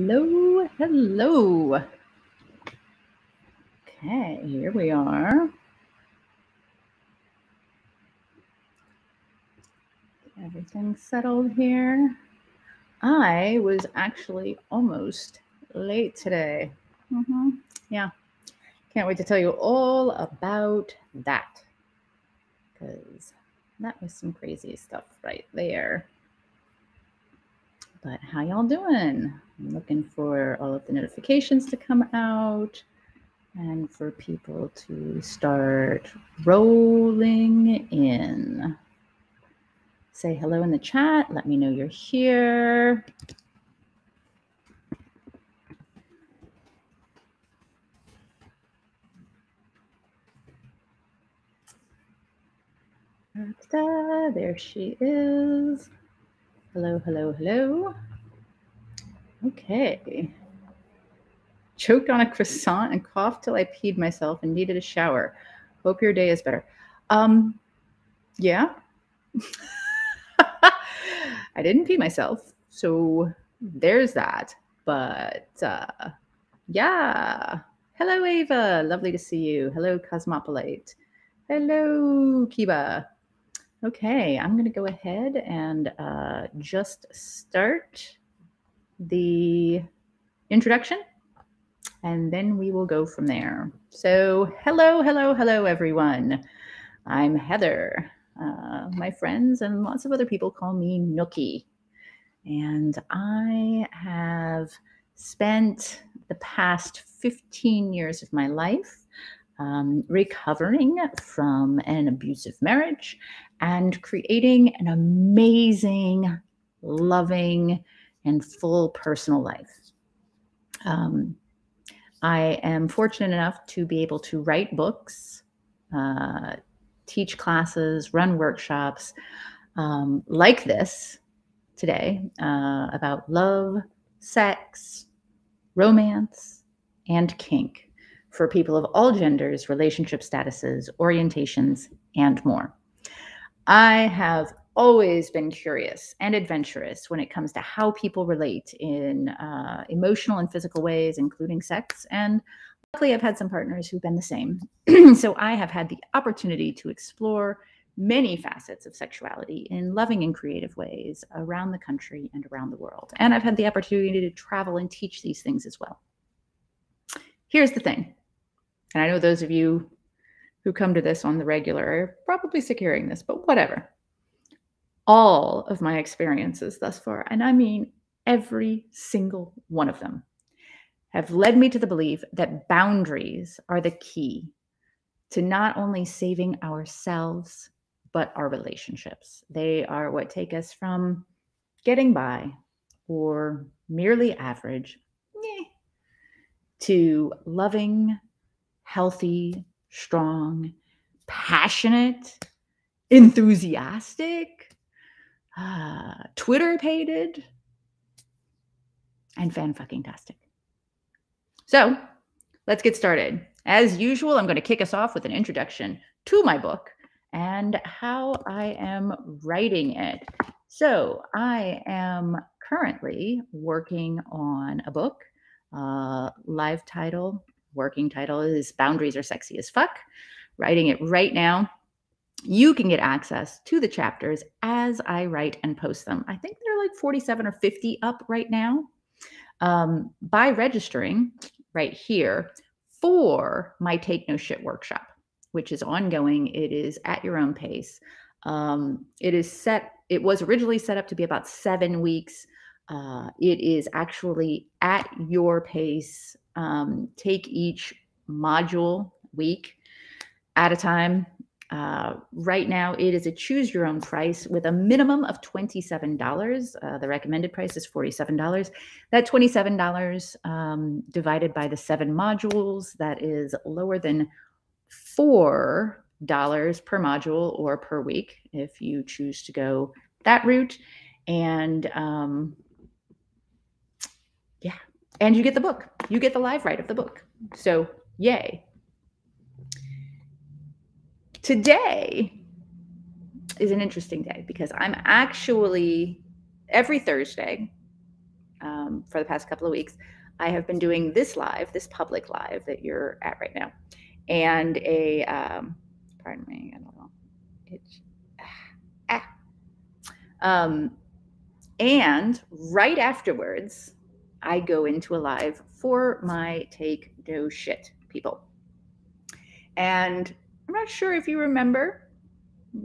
Hello, hello. Okay, here we are. Everything settled here. I was actually almost late today. hmm Yeah, can't wait to tell you all about that because that was some crazy stuff right there. But how y'all doing? I'm looking for all of the notifications to come out and for people to start rolling in. Say hello in the chat. Let me know you're here. There she is. Hello, hello, hello. Okay. Choked on a croissant and coughed till I peed myself and needed a shower. Hope your day is better. Um, yeah. I didn't pee myself, so there's that. But uh, yeah. Hello, Ava. Lovely to see you. Hello, Cosmopolite. Hello, Kiba. Okay, I'm going to go ahead and uh, just start the introduction and then we will go from there. So, hello, hello, hello, everyone. I'm Heather. Uh, my friends and lots of other people call me Nookie. And I have spent the past 15 years of my life um, recovering from an abusive marriage and creating an amazing, loving, and full personal life. Um, I am fortunate enough to be able to write books, uh, teach classes, run workshops um, like this today uh, about love, sex, romance, and kink for people of all genders, relationship statuses, orientations, and more. I have always been curious and adventurous when it comes to how people relate in uh, emotional and physical ways, including sex. And luckily, I've had some partners who've been the same. so I have had the opportunity to explore many facets of sexuality in loving and creative ways around the country and around the world. And I've had the opportunity to travel and teach these things as well. Here's the thing, and I know those of you who come to this on the regular are probably sick hearing this, but whatever all of my experiences thus far, and I mean every single one of them, have led me to the belief that boundaries are the key to not only saving ourselves, but our relationships. They are what take us from getting by or merely average to loving, healthy, strong, passionate, enthusiastic, uh, Twitter pated, and fan fucking tastic. So let's get started. As usual, I'm going to kick us off with an introduction to my book and how I am writing it. So I am currently working on a book. Uh, live title, working title is Boundaries Are Sexy as Fuck. Writing it right now you can get access to the chapters as I write and post them. I think they're like 47 or 50 up right now um, by registering right here for my Take No Shit workshop, which is ongoing. It is at your own pace. Um, it is set, it was originally set up to be about seven weeks. Uh, it is actually at your pace. Um, take each module week at a time uh, right now, it is a choose your own price with a minimum of $27. Uh, the recommended price is $47. That $27 um, divided by the seven modules, that is lower than $4 per module or per week if you choose to go that route. And um, yeah, and you get the book, you get the live write of the book. So, yay. Today is an interesting day because I'm actually every Thursday um, for the past couple of weeks, I have been doing this live, this public live that you're at right now, and a um, pardon me, I don't know, it's ah, um, and right afterwards, I go into a live for my take no shit people. And I'm not sure if you remember,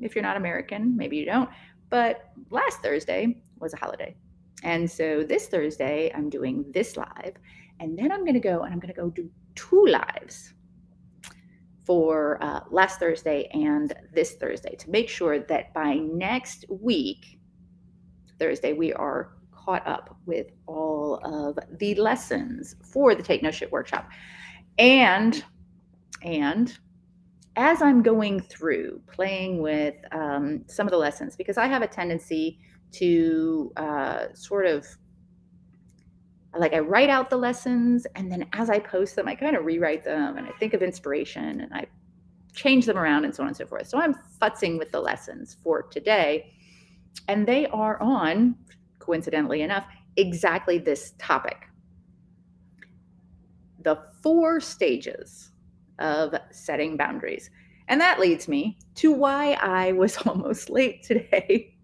if you're not American, maybe you don't, but last Thursday was a holiday. And so this Thursday, I'm doing this live. And then I'm going to go and I'm going to go do two lives for uh, last Thursday and this Thursday to make sure that by next week, Thursday, we are caught up with all of the lessons for the Take No Shit workshop. And, and as I'm going through playing with um, some of the lessons, because I have a tendency to uh, sort of like I write out the lessons and then as I post them, I kind of rewrite them and I think of inspiration and I change them around and so on and so forth. So I'm futzing with the lessons for today. And they are on, coincidentally enough, exactly this topic the four stages of setting boundaries. And that leads me to why I was almost late today.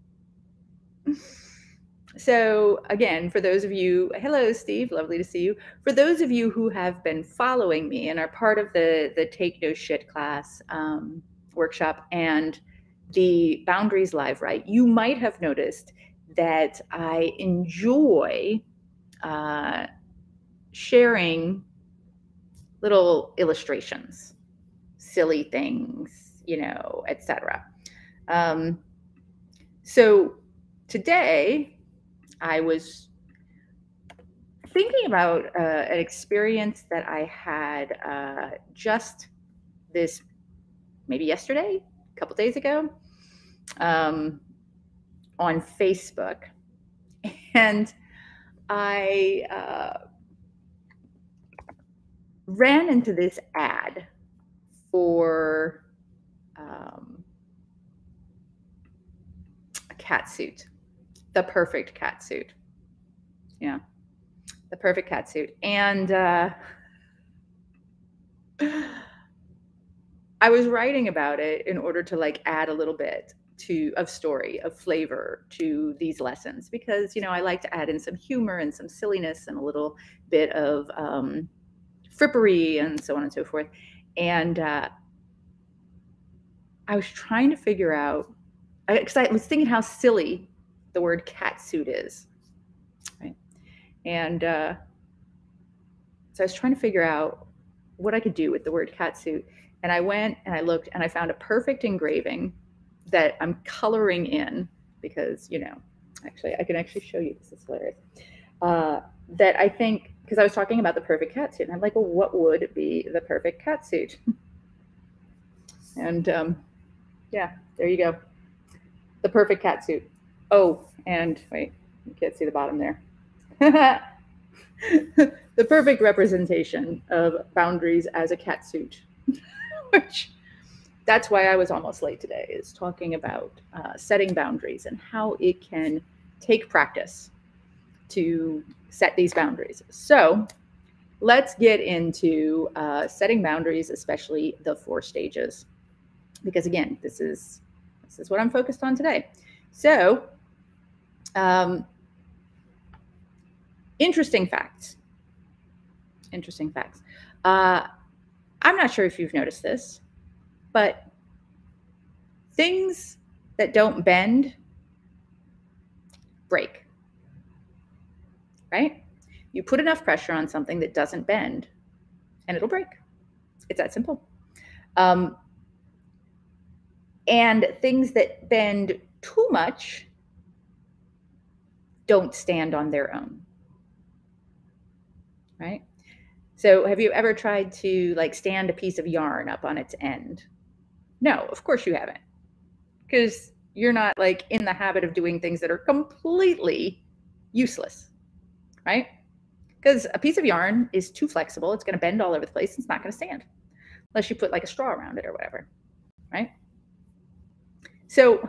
so, again, for those of you, hello, Steve, lovely to see you. For those of you who have been following me and are part of the, the Take No Shit class um, workshop and the Boundaries Live Write, you might have noticed that I enjoy uh, sharing little illustrations, silly things, you know, etc. Um, so today I was thinking about uh, an experience that I had uh, just this maybe yesterday, a couple days ago, um, on Facebook, and I uh, ran into this ad for um, a cat suit, the perfect cat suit. Yeah, the perfect cat suit. And uh, I was writing about it in order to like add a little bit to of story of flavor to these lessons because you know I like to add in some humor and some silliness and a little bit of um, frippery and so on and so forth. And uh, I was trying to figure out, because I, I was thinking how silly the word cat suit is. Right. And uh, so I was trying to figure out what I could do with the word cat suit. And I went and I looked and I found a perfect engraving that I'm coloring in because, you know, actually, I can actually show you. This is hilarious. Uh, that I think because I was talking about the perfect cat suit, and I'm like, well, what would be the perfect cat suit? and um, yeah, there you go, the perfect cat suit. Oh, and wait, you can't see the bottom there. the perfect representation of boundaries as a cat suit, which that's why I was almost late today, is talking about uh, setting boundaries and how it can take practice to set these boundaries. So let's get into uh, setting boundaries, especially the four stages, because again, this is this is what I'm focused on today. So, um, interesting facts. Interesting facts. Uh, I'm not sure if you've noticed this, but things that don't bend break right? You put enough pressure on something that doesn't bend and it'll break. It's that simple. Um, and things that bend too much don't stand on their own. Right? So, have you ever tried to like stand a piece of yarn up on its end? No, of course you haven't. Because you're not like in the habit of doing things that are completely useless right? Because a piece of yarn is too flexible. It's going to bend all over the place. It's not going to stand unless you put like a straw around it or whatever, right? So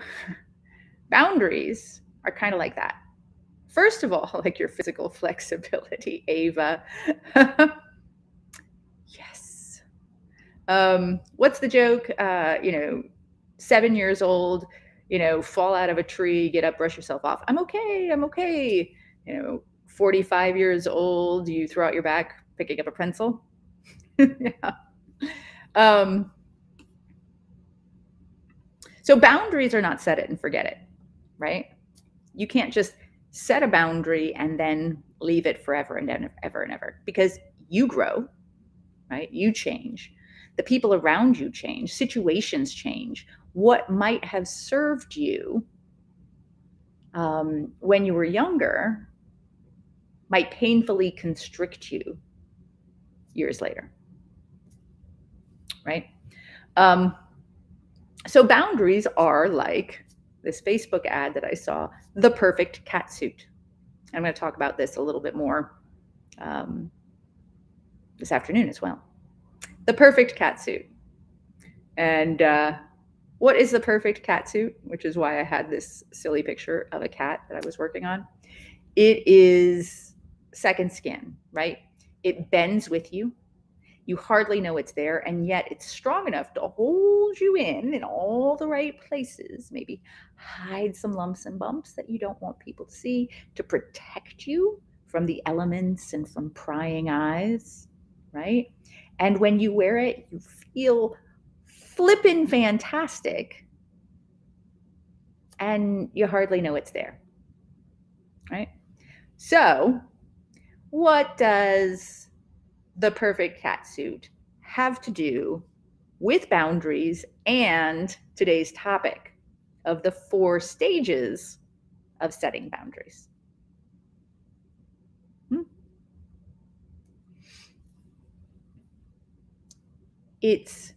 boundaries are kind of like that. First of all, like your physical flexibility, Ava. Um, what's the joke? Uh, you know, seven years old, you know, fall out of a tree, get up, brush yourself off. I'm okay. I'm okay. You know, 45 years old, you throw out your back, picking up a pencil. yeah. Um, so boundaries are not set it and forget it, right? You can't just set a boundary and then leave it forever and ever and ever because you grow, right? You change. The people around you change, situations change. What might have served you um, when you were younger might painfully constrict you years later, right? Um, so boundaries are like this Facebook ad that I saw, the perfect cat suit. I'm going to talk about this a little bit more um, this afternoon as well. The perfect cat suit. And uh, what is the perfect cat suit? Which is why I had this silly picture of a cat that I was working on. It is second skin, right? It bends with you. You hardly know it's there, and yet it's strong enough to hold you in in all the right places. Maybe hide some lumps and bumps that you don't want people to see to protect you from the elements and from prying eyes, right? And when you wear it, you feel flippin' fantastic, and you hardly know it's there, right? So, what does the perfect cat suit have to do with boundaries and today's topic of the four stages of setting boundaries. It's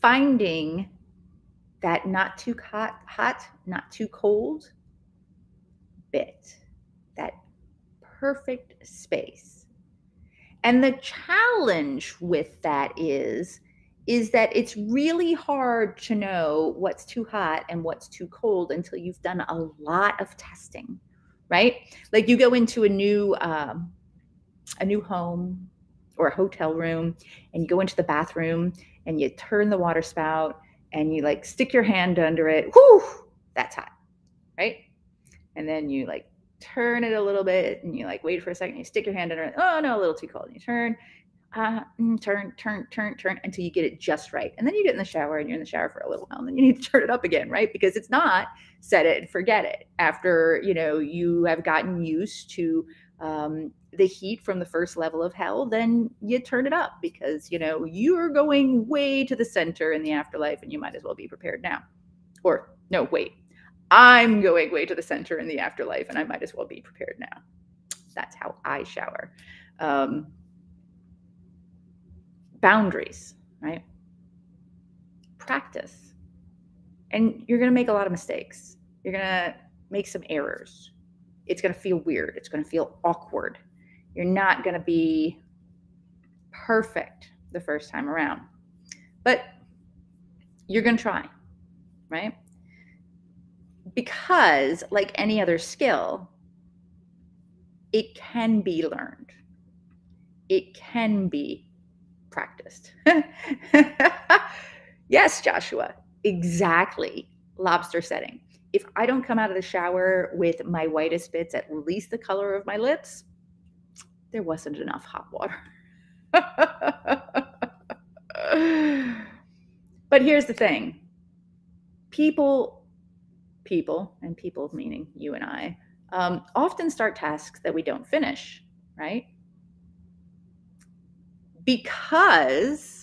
finding that not too hot, hot, not too cold bit, that perfect space and the challenge with that is is that it's really hard to know what's too hot and what's too cold until you've done a lot of testing, right? Like you go into a new um, a new home or a hotel room, and you go into the bathroom and you turn the water spout and you like stick your hand under it. Whoo, that's hot, right? And then you like turn it a little bit and you like wait for a second, you stick your hand under it. Oh no, a little too cold. And you turn, uh, mm, turn, turn, turn, turn until you get it just right. And then you get in the shower and you're in the shower for a little while and then you need to turn it up again, right? Because it's not set it and forget it. After, you know, you have gotten used to um, the heat from the first level of hell, then you turn it up because, you know, you're going way to the center in the afterlife and you might as well be prepared now. Or no, wait, I'm going way to the center in the afterlife, and I might as well be prepared now. That's how I shower. Um, boundaries, right? Practice. And you're going to make a lot of mistakes. You're going to make some errors. It's going to feel weird. It's going to feel awkward. You're not going to be perfect the first time around. But you're going to try, right? because like any other skill it can be learned it can be practiced yes joshua exactly lobster setting if i don't come out of the shower with my whitest bits at least the color of my lips there wasn't enough hot water but here's the thing people people, and people meaning you and I, um, often start tasks that we don't finish, right? Because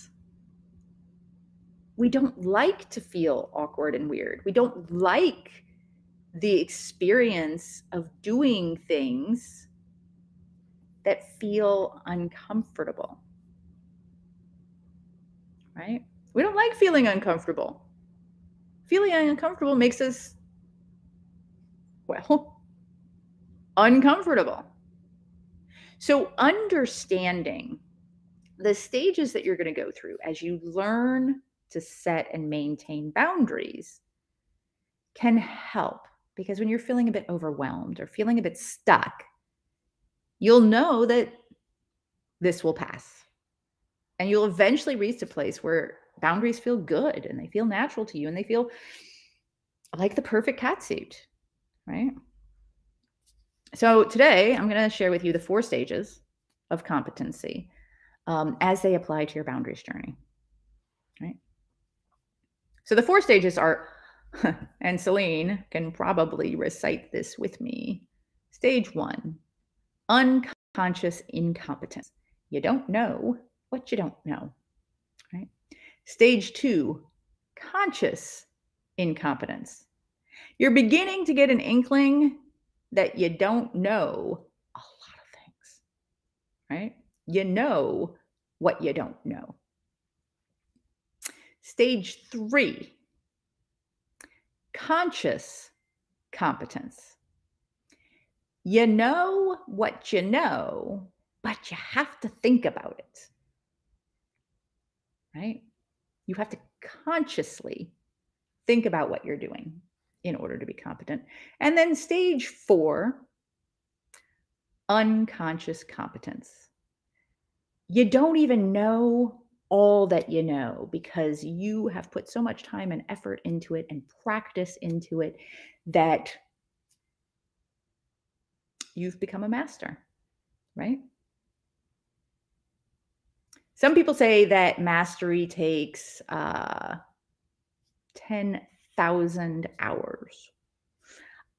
we don't like to feel awkward and weird. We don't like the experience of doing things that feel uncomfortable. Right? We don't like feeling uncomfortable. Feeling uncomfortable makes us well, uncomfortable. So, understanding the stages that you're going to go through as you learn to set and maintain boundaries can help Because when you're feeling a bit overwhelmed or feeling a bit stuck, you'll know that this will pass. And you'll eventually reach a place where boundaries feel good and they feel natural to you and they feel like the perfect cat suit, right? So today I'm going to share with you the four stages of competency um, as they apply to your boundaries journey? So the four stages are, and Celine can probably recite this with me. Stage one, unconscious incompetence. You don't know what you don't know, right? Stage two, conscious incompetence. You're beginning to get an inkling that you don't know a lot of things, right? You know what you don't know. Stage three, conscious competence. You know what you know, but you have to think about it, right? You have to consciously think about what you're doing in order to be competent. And then stage four, unconscious competence. You don't even know all that you know because you have put so much time and effort into it and practice into it that you've become a master, right? Some people say that mastery takes uh, 10,000 hours.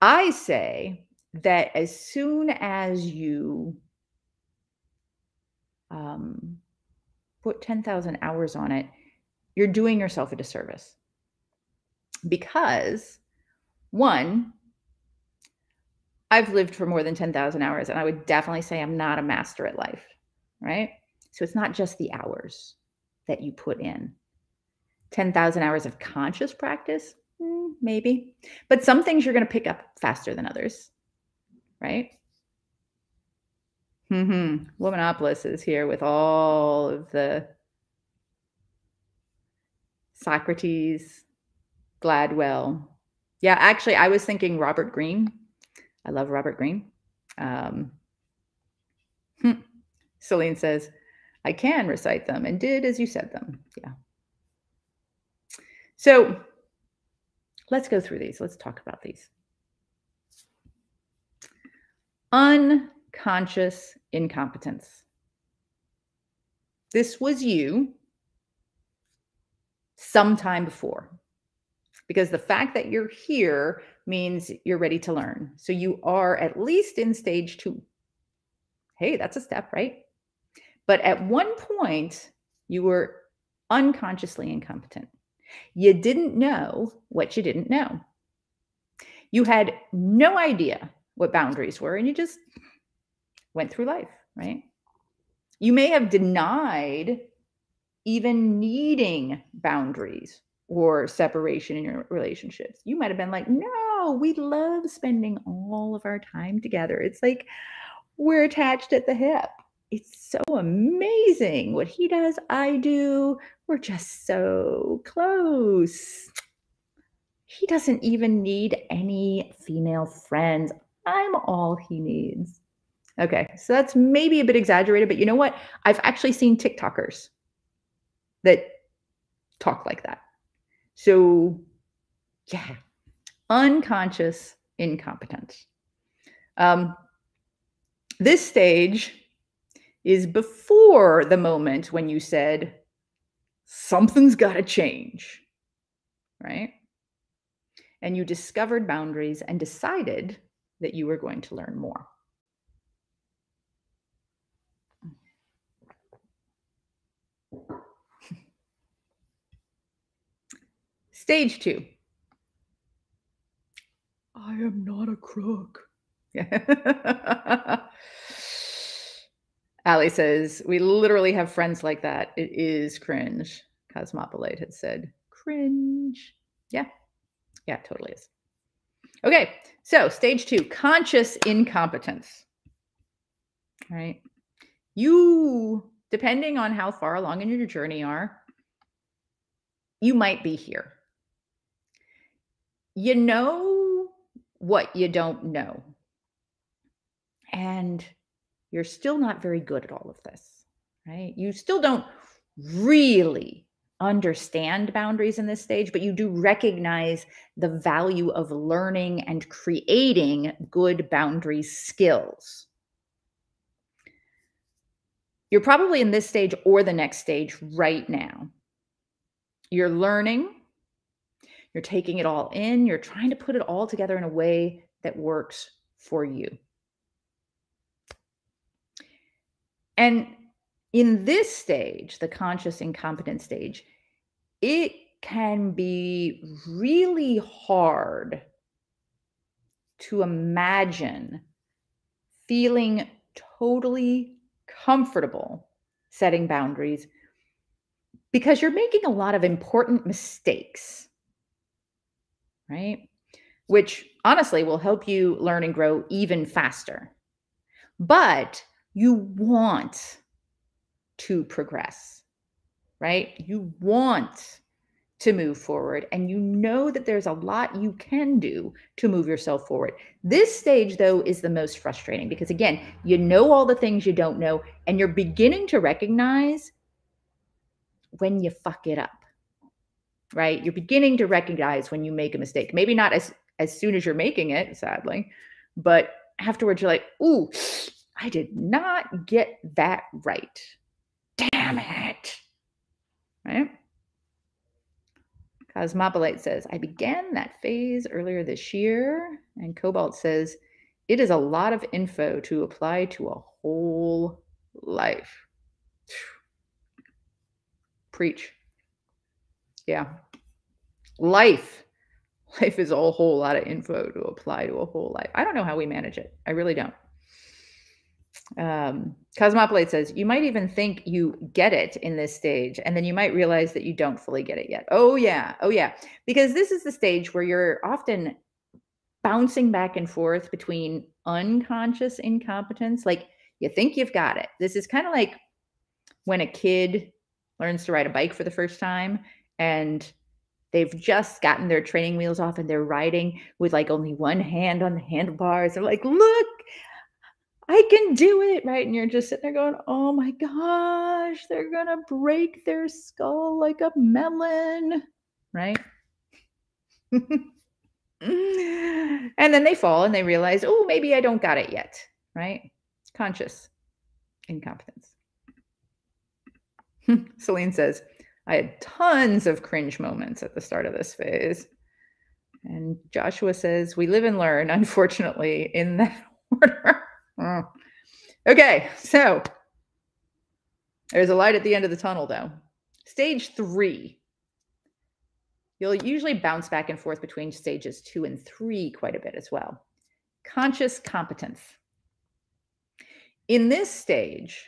I say that as soon as you um, put 10,000 hours on it, you're doing yourself a disservice. Because, one, I've lived for more than 10,000 hours, and I would definitely say I'm not a master at life, right? So it's not just the hours that you put in. 10,000 hours of conscious practice, mm, maybe. But some things you're going to pick up faster than others, right? Mm-hmm. Womanopolis is here with all of the Socrates, Gladwell. Yeah, actually, I was thinking Robert Greene. I love Robert Greene. Um, hmm. Celine says, I can recite them and did as you said them. Yeah. So let's go through these. Let's talk about these. Unconscious incompetence. This was you sometime before. Because the fact that you're here means you're ready to learn. So you are at least in stage two. Hey, that's a step, right? But at one point, you were unconsciously incompetent. You didn't know what you didn't know. You had no idea what boundaries were, and you just went through life, right? You may have denied even needing boundaries or separation in your relationships. You might have been like, no, we love spending all of our time together. It's like we're attached at the hip it's so amazing what he does, I do. We're just so close. He doesn't even need any female friends. I'm all he needs. Okay, so that's maybe a bit exaggerated, but you know what? I've actually seen TikTokers that talk like that. So, yeah, unconscious incompetence. Um, this stage is before the moment when you said, something's got to change, right? And you discovered boundaries and decided that you were going to learn more. Stage two. I am not a crook. Yeah. Ali says, We literally have friends like that. It is cringe. Cosmopolite has said, Cringe. Yeah. Yeah, totally is. Okay. So, stage two conscious incompetence. All right. You, depending on how far along in your journey are, you might be here. You know what you don't know. And you're still not very good at all of this, right? You still don't really understand boundaries in this stage, but you do recognize the value of learning and creating good boundary skills. You're probably in this stage or the next stage right now. You're learning, you're taking it all in, you're trying to put it all together in a way that works for you. And in this stage, the conscious incompetent stage, it can be really hard to imagine feeling totally comfortable setting boundaries because you're making a lot of important mistakes, right? Which honestly will help you learn and grow even faster. But you want to progress, right? You want to move forward and you know that there's a lot you can do to move yourself forward. This stage, though, is the most frustrating because, again, you know all the things you don't know and you're beginning to recognize when you fuck it up, right? You're beginning to recognize when you make a mistake. Maybe not as, as soon as you're making it, sadly, but afterwards you're like, ooh, I did not get that right damn it. Right? Cosmopolite says, I began that phase earlier this year. And Cobalt says, it is a lot of info to apply to a whole life. Preach. Yeah. Life. Life is a whole lot of info to apply to a whole life. I don't know how we manage it. I really don't. Um, Cosmopolite says, you might even think you get it in this stage, and then you might realize that you don't fully get it yet. Oh, yeah. Oh, yeah. Because this is the stage where you're often bouncing back and forth between unconscious incompetence. Like you think you've got it. This is kind of like when a kid learns to ride a bike for the first time and they've just gotten their training wheels off and they're riding with like only one hand on the handlebars. They're like, look, I can do it, right? And you're just sitting there going, oh my gosh, they're going to break their skull like a melon, right? and then they fall and they realize, oh, maybe I don't got it yet, right? Conscious incompetence. Celine says, I had tons of cringe moments at the start of this phase. And Joshua says, we live and learn, unfortunately, in that order. Oh. Okay, so there's a light at the end of the tunnel, though. Stage three. You'll usually bounce back and forth between stages two and three quite a bit as well. Conscious competence. In this stage,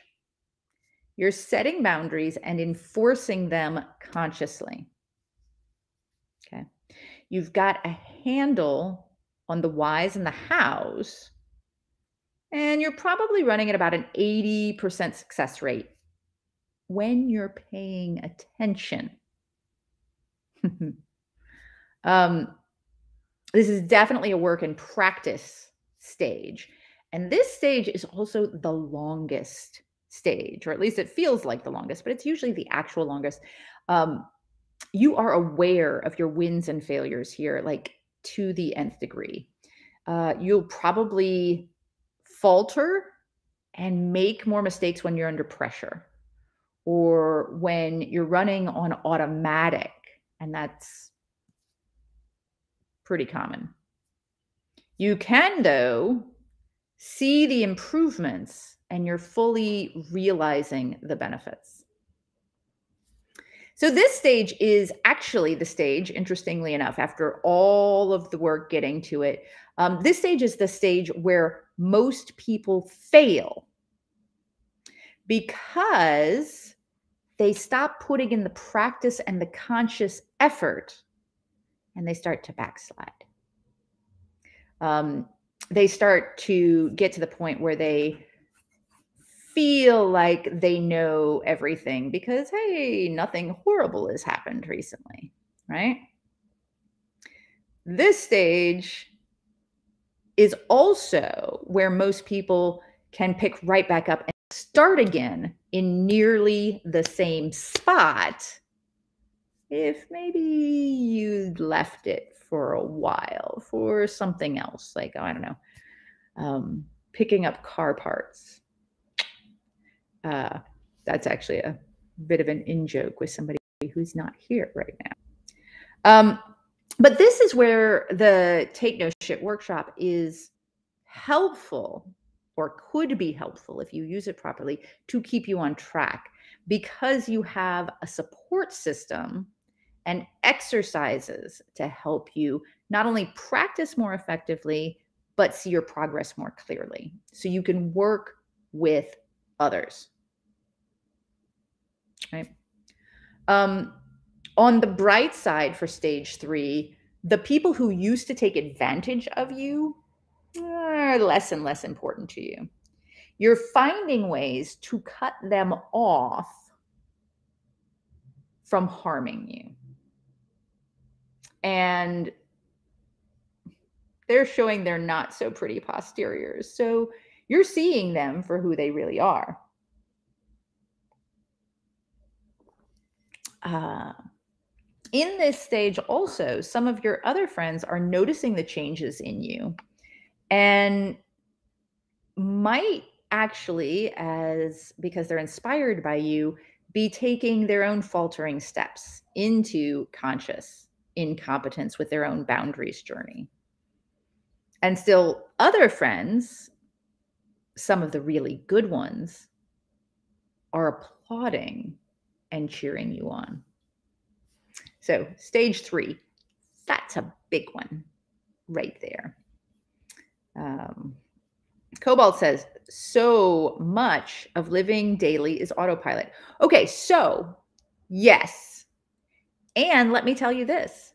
you're setting boundaries and enforcing them consciously. Okay. You've got a handle on the whys and the hows and you're probably running at about an 80% success rate when you're paying attention. um, this is definitely a work in practice stage. And this stage is also the longest stage, or at least it feels like the longest, but it's usually the actual longest. Um, you are aware of your wins and failures here, like to the nth degree. Uh, you'll probably falter and make more mistakes when you're under pressure or when you're running on automatic. And that's pretty common. You can, though, see the improvements and you're fully realizing the benefits. So, this stage is actually the stage, interestingly enough, after all of the work getting to it. Um, this stage is the stage where most people fail because they stop putting in the practice and the conscious effort and they start to backslide. Um, they start to get to the point where they feel like they know everything because, hey, nothing horrible has happened recently, right? This stage is also where most people can pick right back up and start again in nearly the same spot if maybe you left it for a while for something else, like, oh, I don't know, um, picking up car parts. Uh, that's actually a bit of an in joke with somebody who's not here right now. Um, but this is where the Take No Shit workshop is helpful or could be helpful if you use it properly to keep you on track because you have a support system and exercises to help you not only practice more effectively, but see your progress more clearly. So you can work with others. Right. Um, on the bright side for stage three, the people who used to take advantage of you are less and less important to you. You're finding ways to cut them off from harming you and they're showing they're not so pretty posteriors. So you're seeing them for who they really are. Uh, in this stage, also, some of your other friends are noticing the changes in you and might actually, as because they're inspired by you, be taking their own faltering steps into conscious incompetence with their own boundaries journey. And still, other friends, some of the really good ones, are applauding and cheering you on. So, stage three, that's a big one right there. Um, Cobalt says, so much of living daily is autopilot. Okay, so yes, and let me tell you this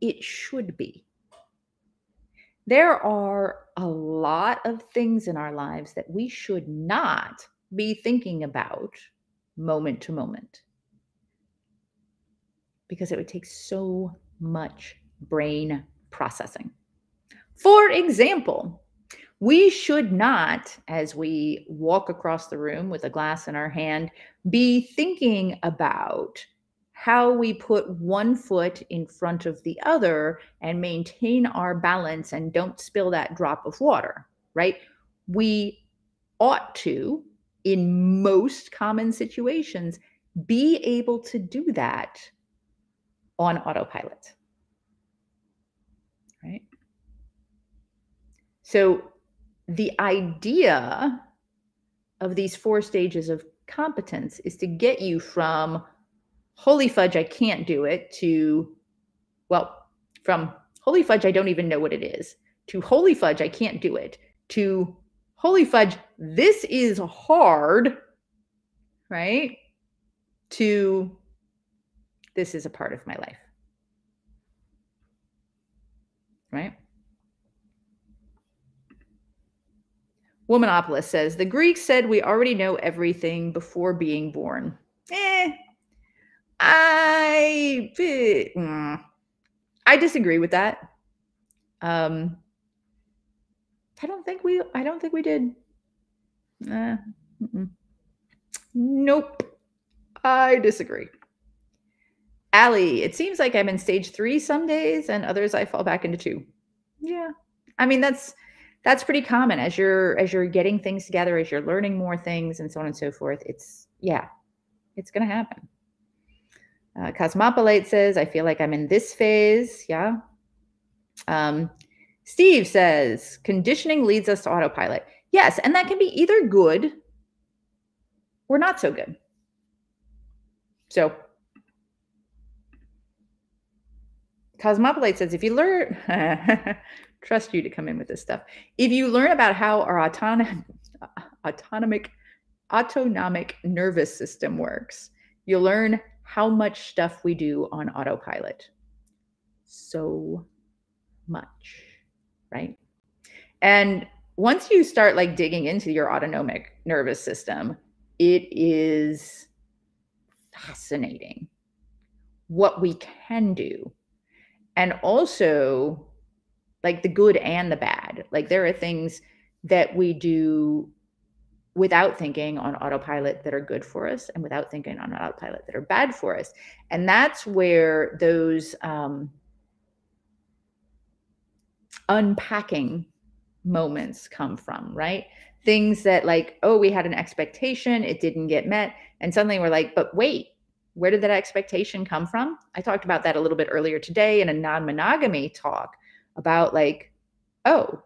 it should be. There are a lot of things in our lives that we should not be thinking about moment to moment because it would take so much brain processing. For example, we should not, as we walk across the room with a glass in our hand, be thinking about how we put one foot in front of the other and maintain our balance and don't spill that drop of water, right? We ought to, in most common situations, be able to do that on autopilot, right? So the idea of these four stages of competence is to get you from holy fudge, I can't do it, to, well, from holy fudge, I don't even know what it is, to holy fudge, I can't do it, to holy fudge, this is hard, right? To this is a part of my life. Right? Womanopolis says the Greeks said we already know everything before being born. Eh, I mm, I disagree with that. Um, I don't think we I don't think we did. Uh, nope. I disagree. Allie, it seems like I'm in stage three some days, and others I fall back into two. Yeah, I mean that's that's pretty common as you're as you're getting things together, as you're learning more things, and so on and so forth. It's yeah, it's gonna happen. Uh, Cosmopolite says, I feel like I'm in this phase. Yeah. Um, Steve says, conditioning leads us to autopilot. Yes. And that can be either good or not so good. So, Cosmopolite says, if you learn, trust you to come in with this stuff. If you learn about how our autonom- autonomic, autonomic nervous system works, you'll learn how much stuff we do on autopilot. So much, right? And once you start like digging into your autonomic nervous system, it is fascinating what we can do. And also, like the good and the bad. Like there are things that we do without thinking on autopilot that are good for us and without thinking on autopilot that are bad for us. And that's where those um, unpacking moments come from, right? Things that, like, oh, we had an expectation, it didn't get met. And suddenly we're like, but wait, where did that expectation come from? I talked about that a little bit earlier today in a non monogamy talk about, like, oh,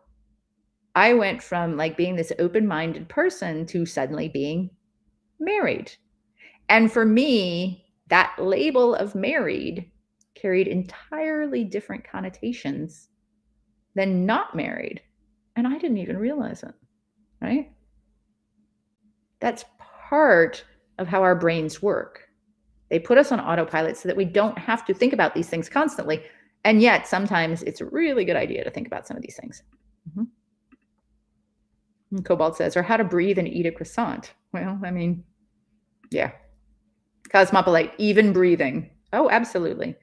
I went from like being this open minded person to suddenly being married. And for me, that label of married carried entirely different connotations than not married. And I didn't even realize it, right? That's part of how our brains work. They put us on autopilot so that we don't have to think about these things constantly. And yet, sometimes it's a really good idea to think about some of these things. Mm-hmm. Cobalt says, or how to breathe and eat a croissant. Well, I mean, yeah. Cosmopolite, even breathing. Oh, absolutely.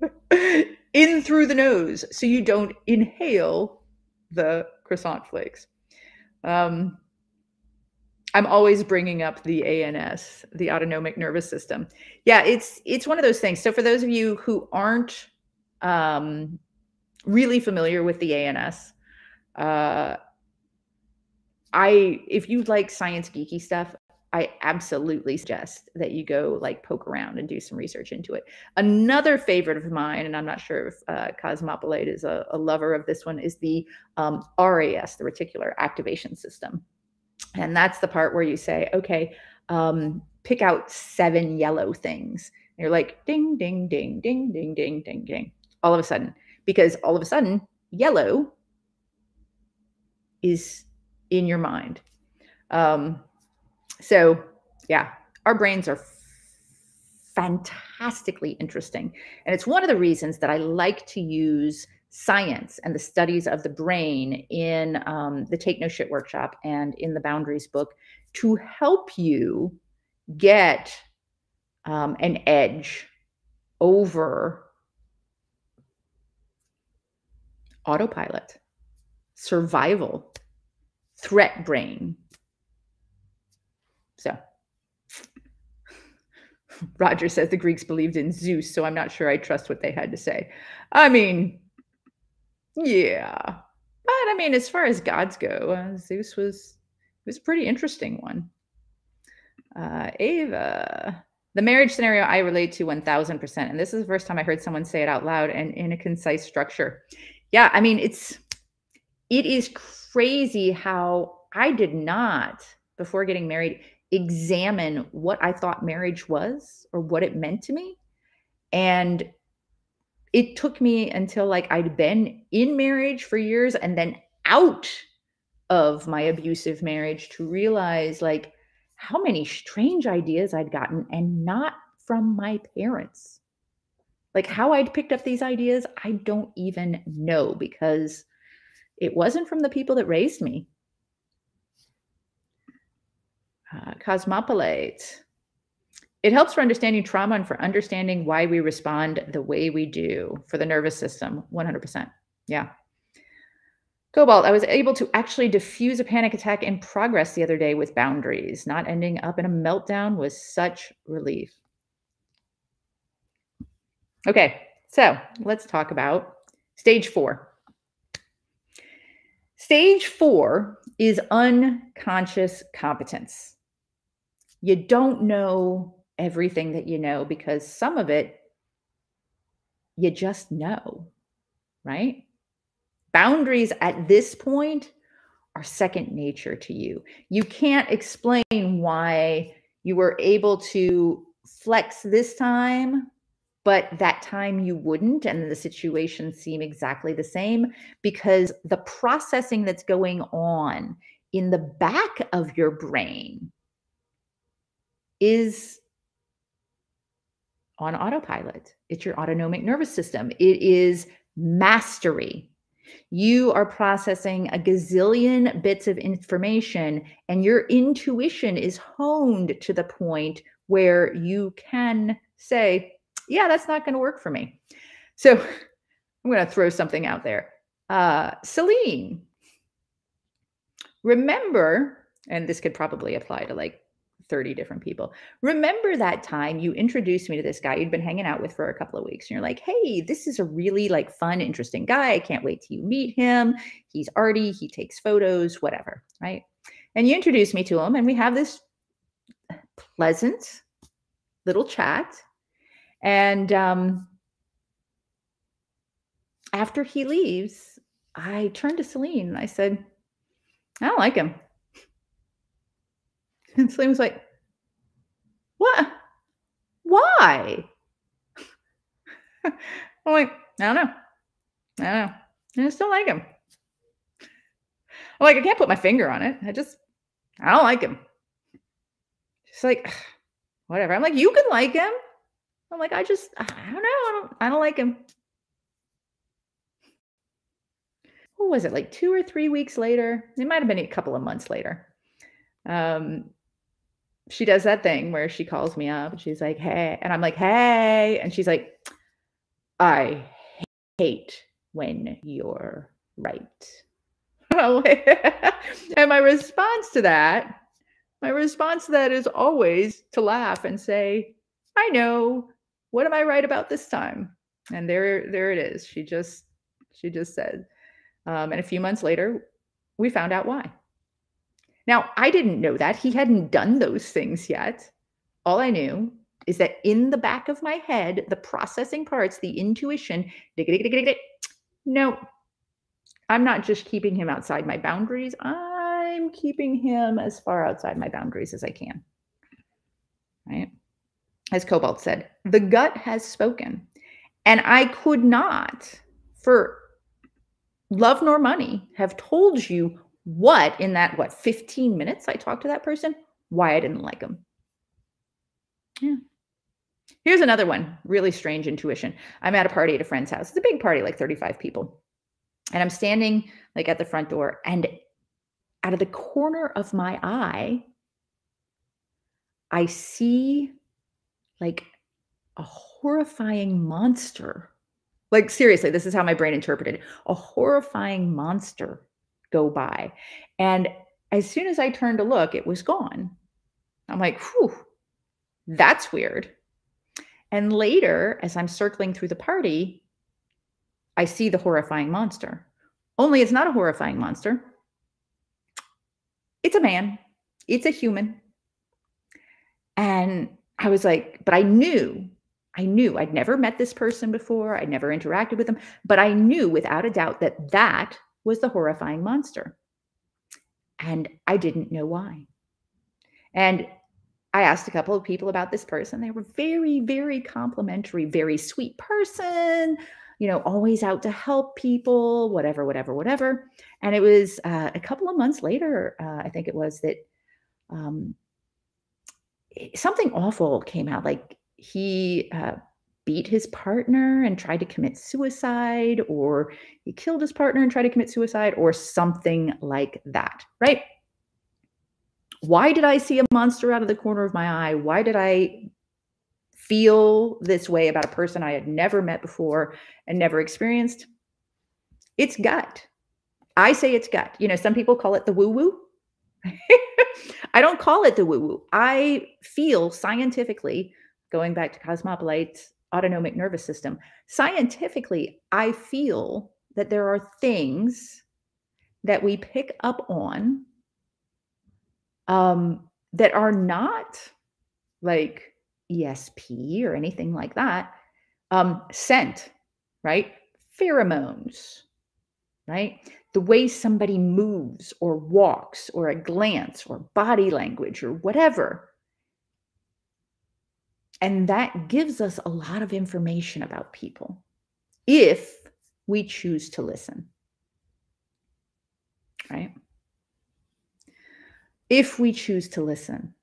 In through the nose so you don't inhale the croissant flakes. Um, I'm always bringing up the ANS, the autonomic nervous system. Yeah, it's it's one of those things. So for those of you who aren't um, really familiar with the ANS, uh, I if you like science geeky stuff, I absolutely suggest that you go like poke around and do some research into it. Another favorite of mine, and I'm not sure if uh, Cosmopolite is a, a, lover of this one, is the um, RAS, the reticular activation system. And that's the part where you say, okay, um, pick out seven yellow things. And you're like, ding, ding, ding, ding, ding, ding, ding, ding, all of a sudden, because all of a sudden, yellow is in your mind. Um, so, yeah, our brains are fantastically interesting. And it's one of the reasons that I like to use science and the studies of the brain in um, the Take No Shit workshop and in the Boundaries book to help you get um, an edge over autopilot, survival, threat brain. So Roger says the Greeks believed in Zeus, so I'm not sure I trust what they had to say. I mean, yeah. But I mean, as far as gods go, uh, Zeus was was a pretty interesting one. Uh, Ava, the marriage scenario I relate to 1000%. And this is the first time I heard someone say it out loud and in a concise structure. Yeah, I mean, it's it is crazy how I did not, before getting married, examine what I thought marriage was or what it meant to me. And it took me until like I'd been in marriage for years and then out of my abusive marriage to realize like how many strange ideas I'd gotten and not from my parents. Like how I'd picked up these ideas, I don't even know because it wasn't from the people that raised me. Uh, Cosmopolite. It helps for understanding trauma and for understanding why we respond the way we do for the nervous system. 100%. Yeah. Cobalt, I was able to actually diffuse a panic attack in progress the other day with boundaries. Not ending up in a meltdown was such relief. Okay, so let's talk about stage four. Stage four is unconscious competence. You don't know everything that you know because some of it you just know, right? Boundaries at this point are second nature to you. You can't explain why you were able to flex this time but that time you wouldn't and the situation seem exactly the same because the processing that's going on in the back of your brain is on autopilot it's your autonomic nervous system it is mastery you are processing a gazillion bits of information and your intuition is honed to the point where you can say yeah, that's not going to work for me. So I'm going to throw something out there. Uh, Celine, remember, and this could probably apply to like 30 different people. Remember that time you introduced me to this guy you'd been hanging out with for a couple of weeks and you're like, "Hey, this is a really like fun, interesting guy. I can't wait till you meet him. He's arty, he takes photos, whatever." Right? And you introduce me to him and we have this pleasant little chat. And um after he leaves, I turned to Celine and I said, I don't like him. And Celine was like, What? Why? I'm like, I don't know. I don't know. I just don't like him. I'm like, I can't put my finger on it. I just, I don't like him. She's like, whatever. I'm like, you can like him. I'm like, I just, I don't know. I don't, I don't like him. what was it like two or three weeks later it might have been a couple of months later um she does that thing where she calls me up and she's like hey and i'm like hey and she's like i hate when you're right. And my response to that my response to that is always to laugh and say i know. What am i right about this time? And there there it is. She just she just said um, and a few months later, we found out why. Now, I didn't know that. He hadn't done those things yet. All I knew is that in the back of my head, the processing parts, the intuition, no, I'm not just keeping him outside my boundaries. I'm keeping him as far outside my boundaries as I can. Right? As Cobalt said, the gut has spoken. And I could not, for love nor money have told you what in that what 15 minutes I talked to that person why I didn't like them. Yeah. Here's another one, really strange intuition. I'm at a party at a friend's house. It's a big party, like 35 people. And I'm standing like at the front door and out of the corner of my eye I see like a horrifying monster like seriously, this is how my brain interpreted it. a horrifying monster go by. And as soon as I turned to look, it was gone. I'm like, whew, that's weird. And later, as I'm circling through the party, I see the horrifying monster. Only it's not a horrifying monster. It's a man, it's a human. And I was like, but I knew I knew I'd never met this person before, I'd never interacted with them, but I knew without a doubt that that was the horrifying monster. And I didn't know why. And I asked a couple of people about this person. They were very, very complimentary, very sweet person, you know, always out to help people, whatever, whatever, whatever. And it was uh, a couple of months later, uh, I think it was that um, something awful came out. Like he uh, beat his partner and tried to commit suicide, or he killed his partner and tried to commit suicide, or something like that, right? Why did I see a monster out of the corner of my eye? Why did I feel this way about a person I had never met before and never experienced? It's gut. I say it's gut. You know, some people call it the woo woo. I don't call it the woo woo. I feel scientifically going back to cosmopolite's autonomic nervous system, scientifically, I feel that there are things that we pick up on um, that are not like ESP or anything like that. Um, scent, right? Pheromones, right? The way somebody moves or walks or a glance or body language or whatever and that gives us a lot of information about people if we choose to listen. Right? If we choose to listen.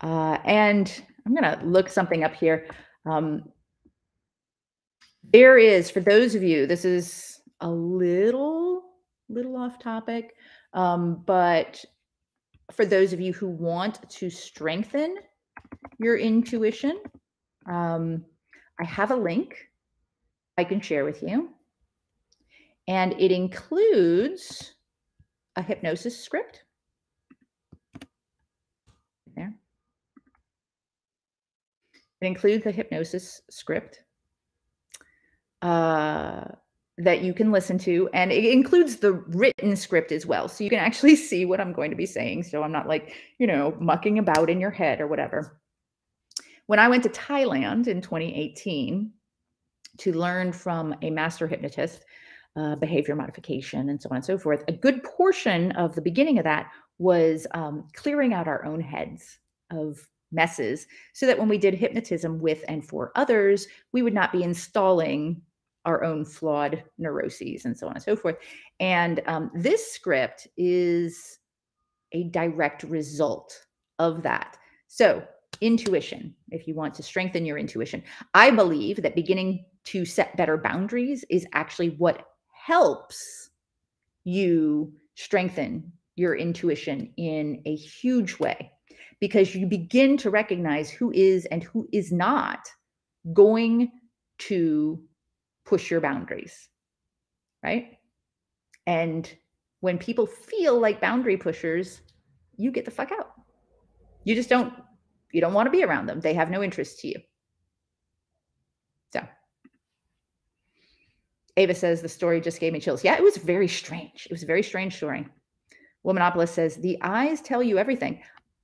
Uh, and I'm going to look something up here. Um, there is, for those of you, this is a little, little off topic, um, but for those of you who want to strengthen your intuition. Um, I have a link I can share with you. And it includes a hypnosis script. There. It includes a hypnosis script uh, that you can listen to, and it includes the written script as well. So you can actually see what I'm going to be saying. So I'm not like, you know, mucking about in your head or whatever. When I went to Thailand in 2018 to learn from a master hypnotist, uh, behavior modification, and so on and so forth, a good portion of the beginning of that was um, clearing out our own heads of messes so that when we did hypnotism with and for others, we would not be installing our own flawed neuroses and so on and so forth. And um, this script is a direct result of that. So, intuition, if you want to strengthen your intuition, I believe that beginning to set better boundaries is actually what helps you strengthen your intuition in a huge way because you begin to recognize who is and who is not going to push your boundaries, right? And when people feel like boundary pushers, you get the fuck out. You just don't you don't want to be around them. They have no interest to you. So Ava says the story just gave me chills. Yeah, it was very strange. It was a very strange story. Womanopolis says the eyes tell you everything,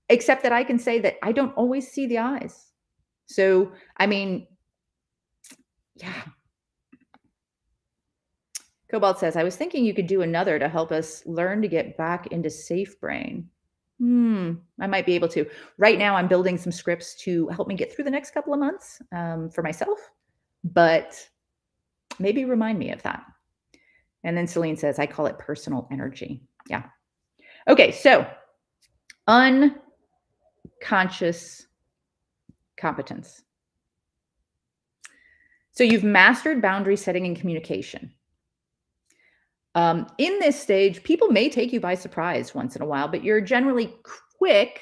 except that I can say that I don't always see the eyes. So, I mean, yeah, Cobalt says, I was thinking you could do another to help us learn to get back into safe brain. Hmm, I might be able to. Right now, I'm building some scripts to help me get through the next couple of months um, for myself, but maybe remind me of that. And then Celine says, I call it personal energy. Yeah. Okay, so unconscious competence. So you've mastered boundary setting and communication. Um, in this stage, people may take you by surprise once in a while, but you're generally quick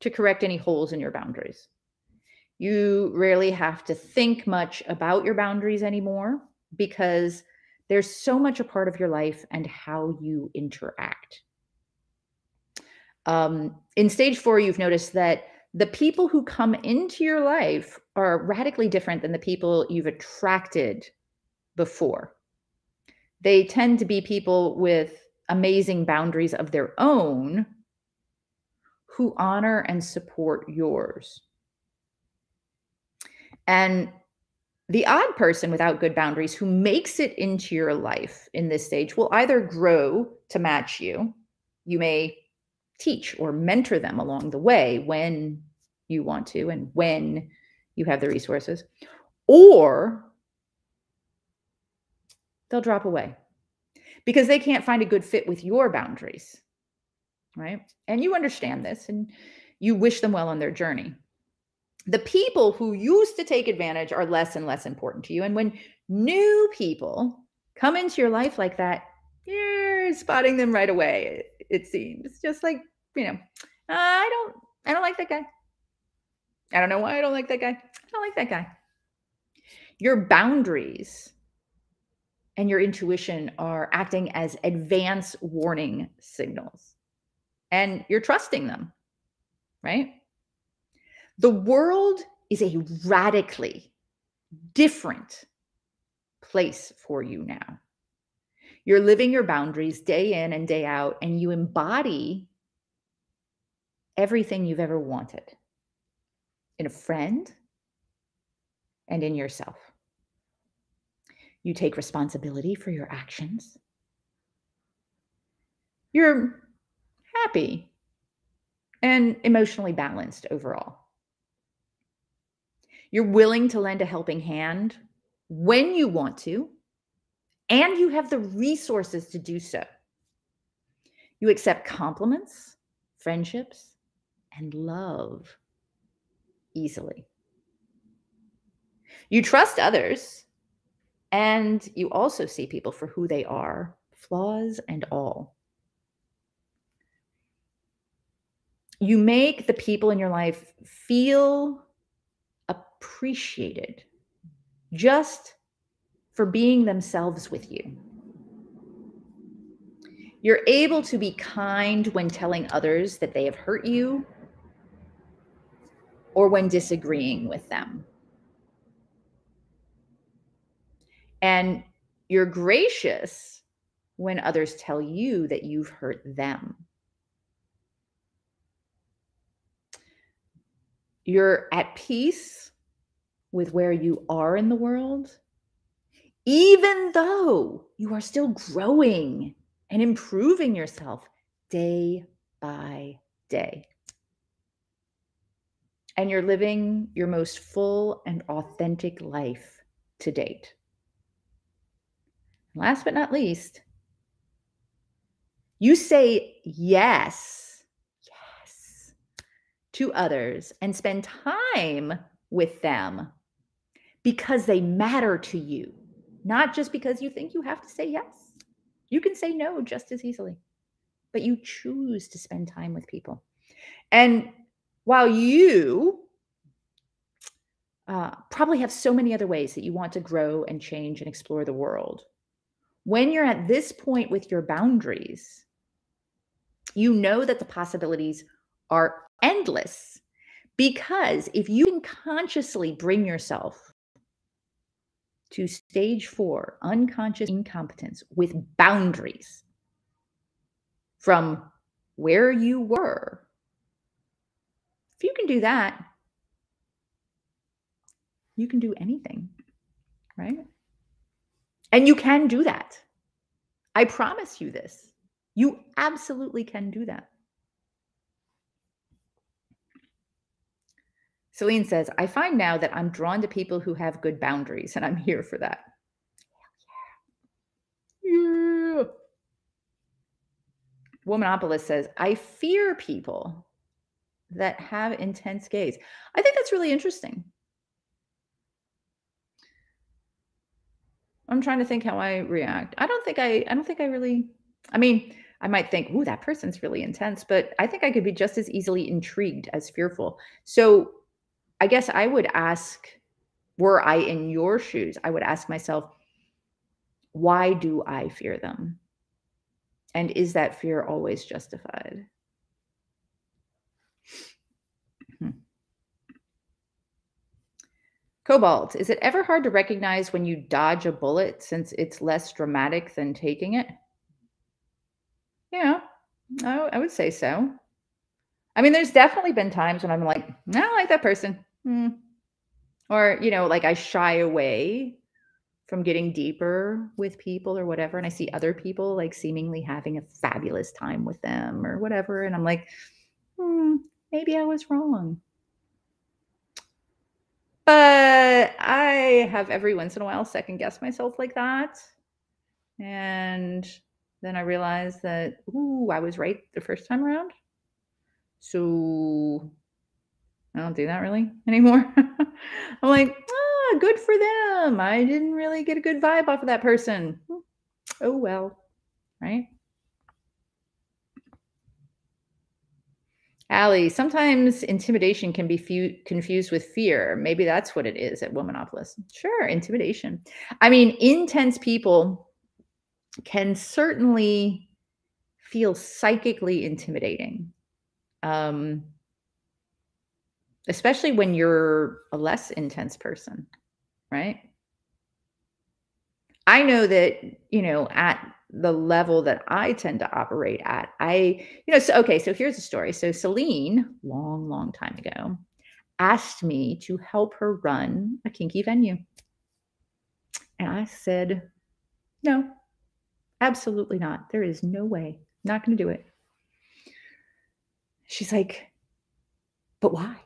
to correct any holes in your boundaries. You rarely have to think much about your boundaries anymore because there's so much a part of your life and how you interact. Um, in stage four, you've noticed that the people who come into your life are radically different than the people you've attracted before they tend to be people with amazing boundaries of their own who honor and support yours. And the odd person without good boundaries who makes it into your life in this stage will either grow to match you. You may teach or mentor them along the way when you want to and when you have the resources, or they'll drop away because they can't find a good fit with your boundaries. Right. And you understand this and you wish them well on their journey. The people who used to take advantage are less and less important to you. And when new people come into your life like that, you're spotting them right away. It, seems just like, you know, I don't, I don't like that guy. I don't know why I don't like that guy. I don't like that guy. Your boundaries and your intuition are acting as advance warning signals. And you're trusting them, right? The world is a radically different place for you now. You're living your boundaries day in and day out, and you embody everything you've ever wanted in a friend and in yourself. You take responsibility for your actions. You're happy and emotionally balanced overall. You're willing to lend a helping hand when you want to, and you have the resources to do so. You accept compliments, friendships, and love easily. You trust others and you also see people for who they are, flaws and all. You make the people in your life feel appreciated just for being themselves with you. You're able to be kind when telling others that they have hurt you or when disagreeing with them. And you're gracious when others tell you that you've hurt them. You're at peace with where you are in the world, even though you are still growing and improving yourself day by day. And you're living your most full and authentic life to date. Last but not least, you say yes, yes to others and spend time with them because they matter to you, not just because you think you have to say yes. You can say no just as easily, but you choose to spend time with people. And while you uh, probably have so many other ways that you want to grow and change and explore the world, when you're at this point with your boundaries, you know that the possibilities are endless because if you can consciously bring yourself to stage four, unconscious incompetence with boundaries from where you were. If you can do that, you can do anything, right? And you can do that. I promise you this. You absolutely can do that. Celine says, I find now that I'm drawn to people who have good boundaries, and I'm here for that. Yeah. Womanopolis says, I fear people that have intense gaze. I think that's really interesting. I'm trying to think how I react. I don't think I I don't think I really I mean, I might think, "Ooh, that person's really intense," but I think I could be just as easily intrigued as fearful. So I guess I would ask, were I in your shoes, I would ask myself, why do I fear them? And is that fear always justified? Cobalt, is it ever hard to recognize when you dodge a bullet since it's less dramatic than taking it? Yeah, I, I would say so. I mean, there's definitely been times when I'm like, I don't like that person. Hmm. Or, you know, like I shy away from getting deeper with people or whatever. And I see other people like seemingly having a fabulous time with them or whatever. And I'm like, hmm, maybe I was wrong. But I have every once in a while second guess myself like that. And then I realize that, ooh, I was right the first time around. So I don't do that really anymore. I'm like, ah, good for them. I didn't really get a good vibe off of that person. Oh well, right? Allie, sometimes intimidation can be fu- confused with fear. Maybe that's what it is at Womanopolis. Sure, intimidation. I mean, intense people can certainly feel psychically intimidating. Um, especially when you're a less intense person, right? I know that, you know, at the level that I tend to operate at, I, you know, so okay, so here's a story. So Celine, long, long time ago, asked me to help her run a kinky venue. And I said, no, absolutely not. There is no way. Not going to do it. She's like, but why?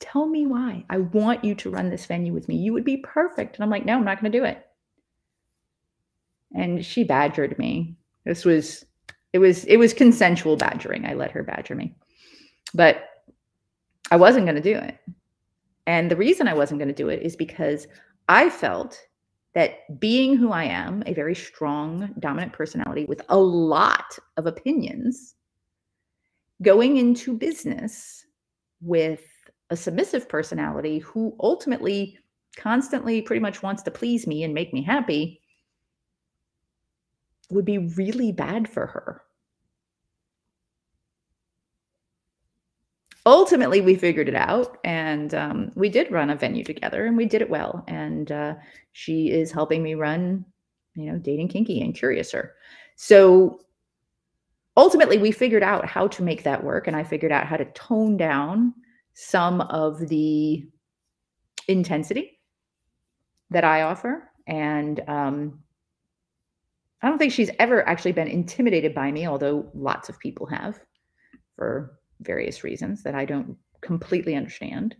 Tell me why. I want you to run this venue with me. You would be perfect. And I'm like, no, I'm not going to do it. And she badgered me. This was it was it was consensual badgering. I let her badger me. But I wasn't going to do it. And the reason I wasn't going to do it is because I felt that being who I am, a very strong, dominant personality with a lot of opinions, going into business with a submissive personality who ultimately constantly pretty much wants to please me and make me happy would be really bad for her. Ultimately, we figured it out and um, we did run a venue together and we did it well. And uh, she is helping me run, you know, Dating Kinky and Curiouser. So ultimately, we figured out how to make that work. And I figured out how to tone down some of the intensity that I offer. And um, I don't think she's ever actually been intimidated by me, although lots of people have for various reasons that I don't completely understand.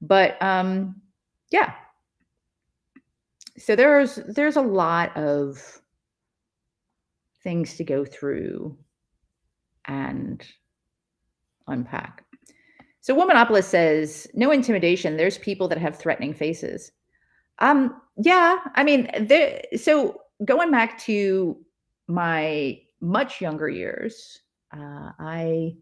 But um, yeah. So there's there's a lot of things to go through and unpack. So Womanopolis says, no intimidation. There's people that have threatening faces. Um, yeah, I mean, there, so going back to my much younger years, uh, I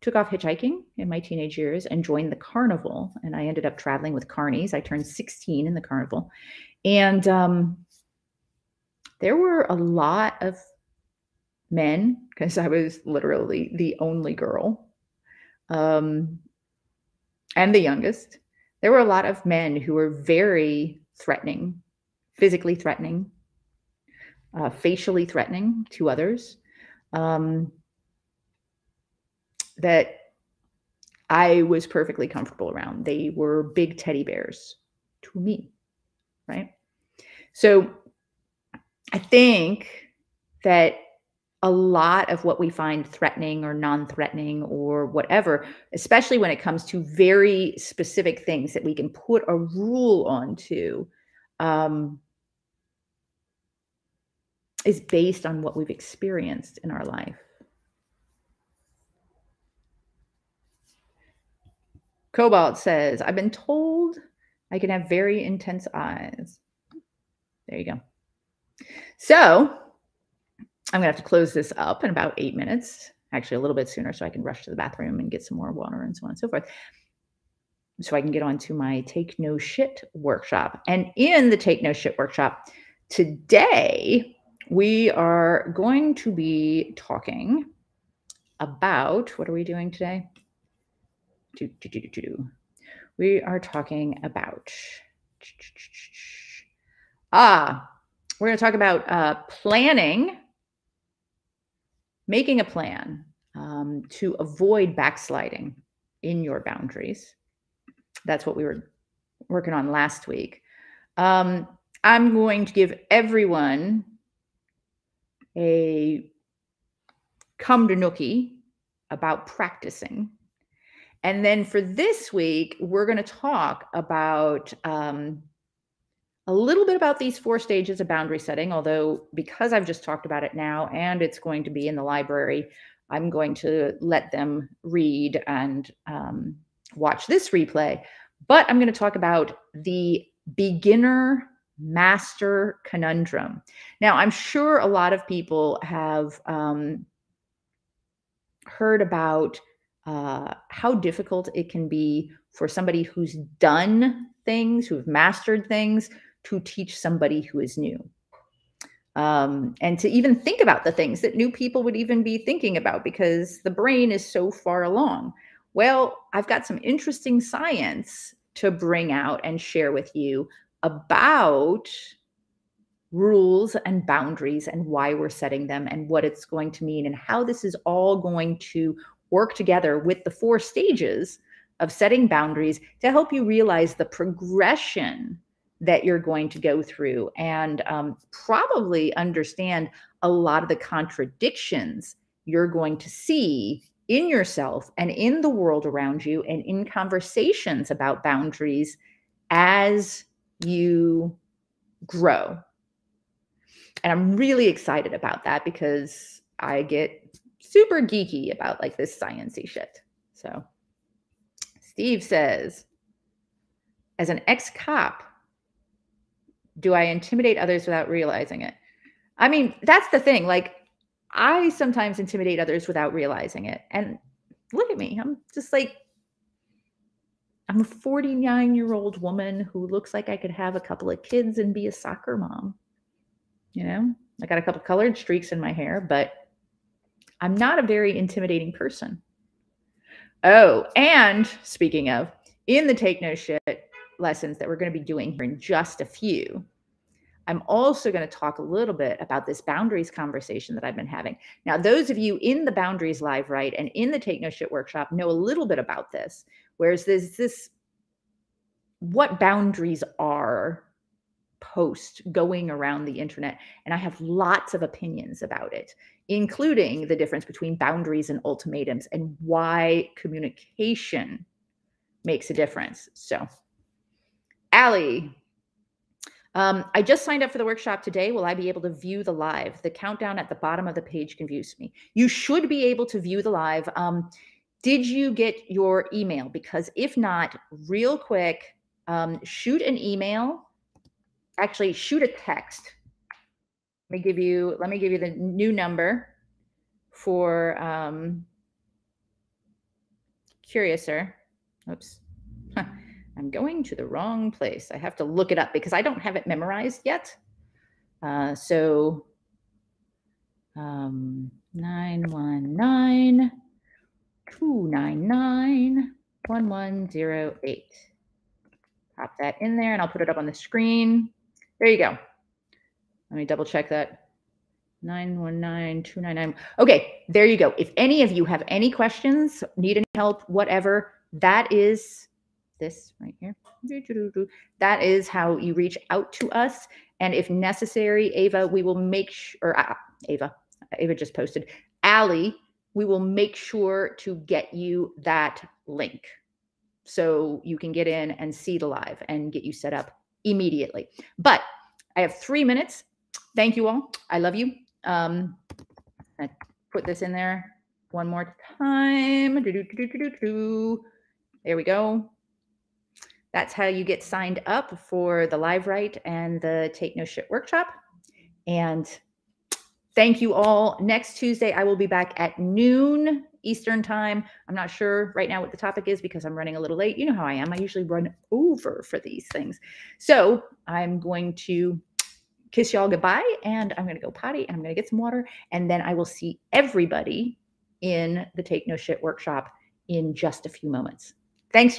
took off hitchhiking in my teenage years and joined the carnival. And I ended up traveling with carnies. I turned 16 in the carnival. And um, there were a lot of men, because I was literally the only girl um, and the youngest. There were a lot of men who were very threatening, physically threatening, uh, facially threatening to others. Um, that I was perfectly comfortable around. They were big teddy bears to me, right? So I think that a lot of what we find threatening or non threatening or whatever, especially when it comes to very specific things that we can put a rule onto, um, is based on what we've experienced in our life. Cobalt says, I've been told I can have very intense eyes. There you go. So I'm going to have to close this up in about eight minutes, actually, a little bit sooner, so I can rush to the bathroom and get some more water and so on and so forth. So I can get on to my Take No Shit workshop. And in the Take No Shit workshop today, we are going to be talking about what are we doing today? do, do, do. We are talking about ah, we're going to talk about uh, planning, making a plan um, to avoid backsliding in your boundaries. That's what we were working on last week. Um, I'm going to give everyone a come to nookie about practicing and then for this week, we're going to talk about um, a little bit about these four stages of boundary setting. Although, because I've just talked about it now and it's going to be in the library, I'm going to let them read and um, watch this replay. But I'm going to talk about the beginner master conundrum. Now, I'm sure a lot of people have um, heard about uh, how difficult it can be for somebody who's done things, who've mastered things, to teach somebody who is new. Um, and to even think about the things that new people would even be thinking about because the brain is so far along. Well, I've got some interesting science to bring out and share with you about rules and boundaries and why we're setting them and what it's going to mean and how this is all going to work together with the four stages of setting boundaries to help you realize the progression that you're going to go through and um, probably understand a lot of the contradictions you're going to see in yourself and in the world around you and in conversations about boundaries as you grow. And I'm really excited about that because I get super geeky about like this sciency shit. So Steve says, as an ex-cop, do I intimidate others without realizing it? I mean, that's the thing. Like, I sometimes intimidate others without realizing it. And look at me. I'm just like, I'm a 49 year old woman who looks like I could have a couple of kids and be a soccer mom. You know, I got a couple colored streaks in my hair, but I'm not a very intimidating person. Oh, and speaking of, in the take no shit lessons that we're going to be doing here in just a few, I'm also going to talk a little bit about this boundaries conversation that I've been having. Now, those of you in the boundaries live write and in the take no shit workshop know a little bit about this, whereas there's this what boundaries are post going around the internet. And I have lots of opinions about it, including the difference between boundaries and ultimatums and why communication makes a difference. So, Allie, um, I just signed up for the workshop today. Will I be able to view the live? The countdown at the bottom of the page confused me. You should be able to view the live. Um, did you get your email? Because if not, real quick, um, shoot an email actually shoot a text. Let me give you, let me give you the new number for um, Curiouser. Oops. I'm going to the wrong place. I have to look it up because I don't have it memorized yet. Uh, so um, 919 299 1108. Pop that in there and I'll put it up on the screen. There you go. Let me double check that. 919-299. Okay, there you go. If any of you have any questions, need any help, whatever, that is this right here. That is how you reach out to us. And if necessary, Ava, we will make sure, uh, Ava, Ava just posted, Allie, we will make sure to get you that link so you can get in and see the live and get you set up immediately. But I have three minutes. Thank you all. I love you. Um, I put this in there one more time. There we go. That's how you get signed up for the live write and the take no shit workshop. And thank you all. Next Tuesday, I will be back at noon Eastern time. I'm not sure right now what the topic is because I'm running a little late. You know how I am. I usually run over for these things. So I'm going to kiss y'all goodbye and I'm going to go potty and I'm going to get some water. And then I will see everybody in the Take No Shit workshop in just a few moments. Thanks, y'all.